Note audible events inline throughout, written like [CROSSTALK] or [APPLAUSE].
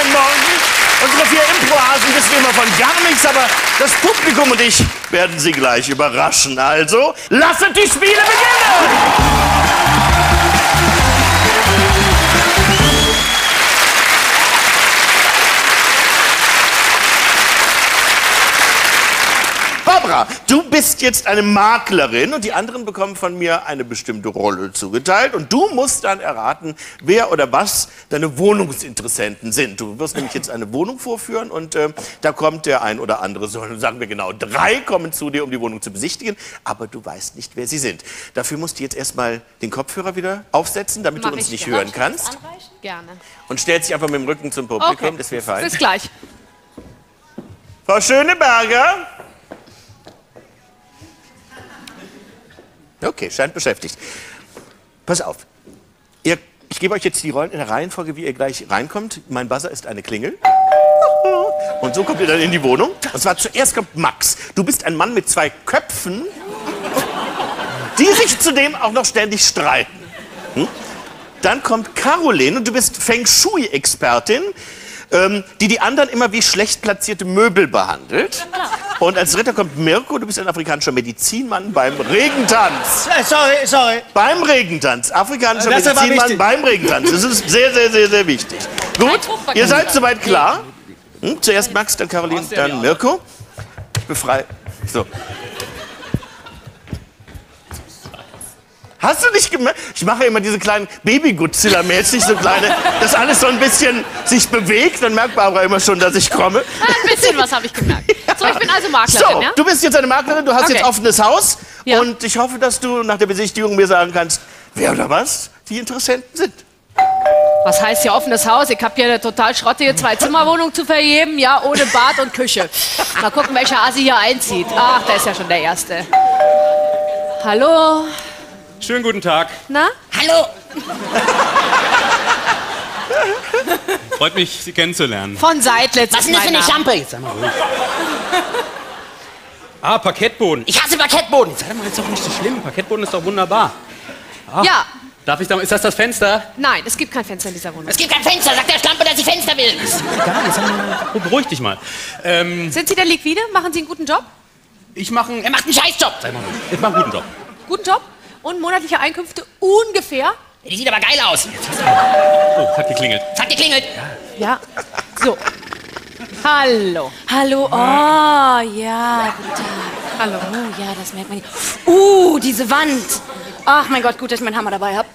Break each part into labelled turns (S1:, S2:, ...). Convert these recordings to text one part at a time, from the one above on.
S1: kein Morgen. Unsere vier Improhasen wissen immer von gar nichts, aber das Publikum und ich werden sie gleich überraschen. Also, lasset die Spiele beginnen! Barbara, du bist jetzt eine Maklerin und die anderen bekommen von mir eine bestimmte Rolle zugeteilt und du musst dann erraten, wer oder was deine Wohnungsinteressenten sind. Du wirst nämlich jetzt eine Wohnung vorführen und äh, da kommt der ein oder andere, sagen wir genau, drei kommen zu dir, um die Wohnung zu besichtigen, aber du weißt nicht, wer sie sind. Dafür musst du jetzt erstmal den Kopfhörer wieder aufsetzen, damit
S2: Mach
S1: du uns
S2: ich
S1: nicht hören kannst
S2: Gerne.
S1: und stellst dich einfach mit dem Rücken zum Publikum,
S2: Okay.
S1: das wäre fein.
S2: Bis gleich.
S1: Frau Schöneberger? Okay, scheint beschäftigt. Pass auf. Ihr, ich gebe euch jetzt die Rollen in der Reihenfolge, wie ihr gleich reinkommt. Mein Buzzer ist eine Klingel. [LAUGHS] Und so kommt ihr dann in die Wohnung. Und zwar zuerst kommt Max. Du bist ein Mann mit zwei Köpfen, die sich zudem auch noch ständig streiten. Hm? Dann kommt Caroline und du bist Feng Shui-Expertin, ähm, die die anderen immer wie schlecht platzierte Möbel behandelt. Und als dritter kommt Mirko, du bist ein afrikanischer Medizinmann beim Regentanz.
S3: Äh, Sorry, sorry.
S1: Beim Regentanz. Afrikanischer
S3: Das war
S1: Medizinmann beim Regentanz. Das ist sehr, sehr, sehr, sehr wichtig. Gut, ihr seid soweit klar? Hm? Zuerst Max, dann Caroline, dann Mirko. Ich befreie. So. Hast du nicht gemerkt? Ich mache immer diese kleinen Baby-Godzilla-mäßig, so kleine, dass alles so ein bisschen sich bewegt. Dann merkt Barbara immer schon, dass ich komme.
S2: Ein bisschen was habe ich gemerkt. [LAUGHS] So, ich bin also Maklerin,
S1: So,
S2: ja?
S1: du bist jetzt eine Maklerin, du hast
S2: Okay.
S1: jetzt offenes Haus.
S2: Ja.
S1: Und ich hoffe, dass du nach der Besichtigung mir sagen kannst, wer oder was die Interessenten sind.
S2: Was heißt hier offenes Haus? Ich habe hier eine total schrottige Zwei-Zimmer-Wohnung zu vergeben, ja, ohne Bad und Küche. Mal gucken, welcher Asi hier einzieht. Ach, da ist ja schon der Erste. Hallo?
S4: Schönen guten Tag.
S2: Na?
S5: Hallo,
S4: Freut mich, Sie kennenzulernen.
S2: Von Seidlitz
S5: was
S2: ist
S5: denn das für eine. Schlampe? Jetzt sag mal ruhig.
S4: Ah, Parkettboden.
S5: Ich hasse Parkettboden.
S4: Sei mal, ist doch nicht so schlimm. Parkettboden ist doch wunderbar.
S2: Ja,
S4: Darf ich da, ist das das Fenster?
S2: nein, es gibt kein Fenster in dieser Wohnung.
S5: Es gibt kein Fenster. Sagt der Schlampe, dass sie Fenster will.
S4: Egal, jetzt mal, oh, beruhig dich mal. Ähm,
S2: Sind Sie der Liquide? Machen Sie einen guten Job?
S4: ich mache
S5: Er macht einen Scheißjob.
S4: Sei mal ruhig. Ich mache einen guten Job.
S2: Guten Job? Und monatliche Einkünfte ungefähr?
S5: Die sieht aber geil aus.
S4: Oh, es hat geklingelt.
S5: Es hat geklingelt.
S2: Ja. So. Hallo.
S6: Hallo, oh, ja, guten Tag.
S2: Hallo.
S6: Oh, ja, das merkt man nicht. Uh, diese Wand. Ach mein Gott, gut, dass ich meinen Hammer dabei habe.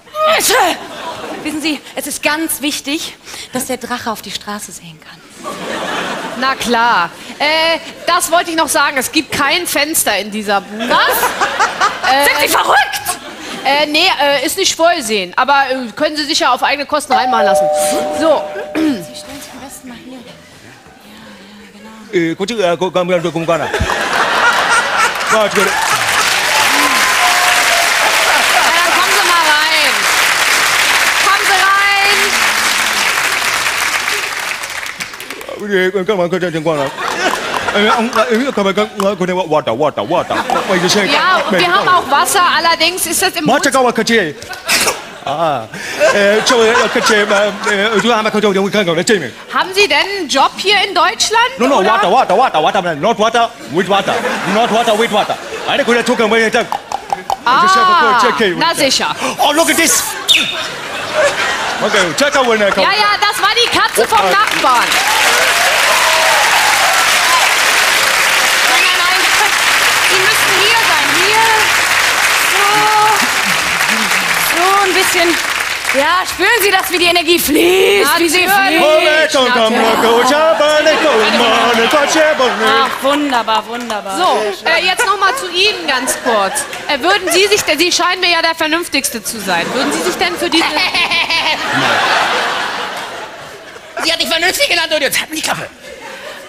S6: Wissen Sie, es ist ganz wichtig, dass der Drache auf die Straße sehen kann.
S2: Na klar. Äh, das wollte ich noch sagen. Es gibt kein Fenster in dieser Bude. Was? [LAUGHS]
S6: Sind Sie verrückt?
S2: Äh, nee, äh, ist nicht vollsehen. Aber äh, können Sie sich ja auf eigene Kosten reinmachen lassen. So.
S6: Sie stellen sich am besten mal hier.
S3: À? Con, cô-
S2: Ja, dann kommen Sie mal rein. Kommen Sie rein.
S3: Ờ, con- con- con- water, water, water.
S2: Ja, und wir haben auch Wasser. Allerdings ist das im
S3: mình.
S2: Haben Sie denn einen Job hier in Deutschland?
S3: No, no,
S2: oder?
S3: water, water, water, water, not water, with water. Not water, with water.
S2: Ah, na sicher.
S3: Oh, look at this. Okay, check out.
S2: Ja, ja, das war die Katze vom Nachbarn. Nein, nein, nein. Sie müssen hier sein. Hier.
S6: So. So ein bisschen. Ja, spüren Sie das, wie die Energie fließt? Wie sie fließt? Ach, wunderbar, wunderbar.
S2: So, äh, jetzt noch mal zu Ihnen ganz kurz. Äh, würden Sie sich, denn Sie scheinen mir ja der Vernünftigste zu sein, würden Sie sich denn für diese...
S5: Sie hat dich vernünftig genannt und jetzt hat die Klappe.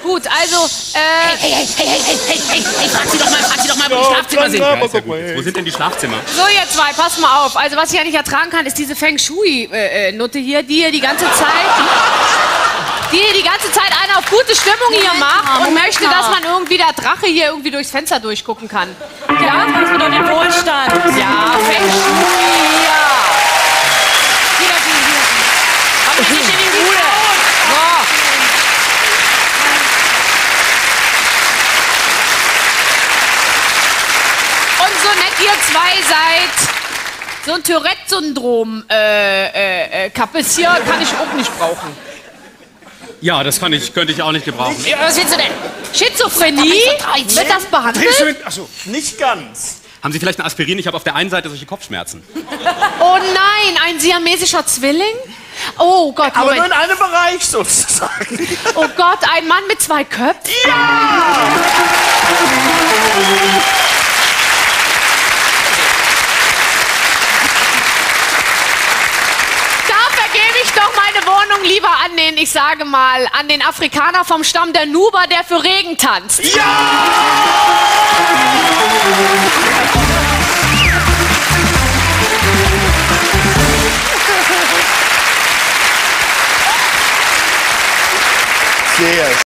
S2: Gut, also, äh,
S5: Hey, hey, hey, hey, hey, hey, hey, hey, frag sie doch mal, frag sie doch mal, wo die Schlafzimmer sind.
S4: Ja, ja gut. Wo sind denn die Schlafzimmer?
S2: so ihr zwei, passt mal auf. Also, was ich ja nicht ertragen kann, ist diese Feng Shui-Nutte hier, die hier die ganze Zeit... Die hier die ganze Zeit eine auf gute Stimmung hier macht und möchte, dass man irgendwie der Drache hier irgendwie durchs Fenster durchgucken kann.
S6: Ja, das ist doch den Wohlstand.
S2: Ja, Feng Shui, ja.
S6: Wieder, wieder, wieder. Aber nicht in die Ruhe.
S2: So, So ein Tourette-Syndrom äh, äh, äh, Kappes hier kann ich auch nicht brauchen.
S4: Ja, das kann ich, könnte ich auch nicht gebrauchen.
S2: Ja, was willst du denn? Schizophrenie? Wird das behandelt?
S3: Achso.
S1: Nicht ganz.
S4: Haben Sie vielleicht ein Aspirin? Ich habe auf der einen Seite solche Kopfschmerzen.
S2: Oh nein, ein siamesischer Zwilling? Oh Gott,
S1: Aber nur
S2: Moment.
S1: in einem Bereich sozusagen.
S2: Oh Gott, ein Mann mit zwei Köpfen? Da vergebe ich doch meine Wohnung lieber an den, ich sage mal, an den Afrikaner vom Stamm der Nuba, der für Regen tanzt.
S1: Sehr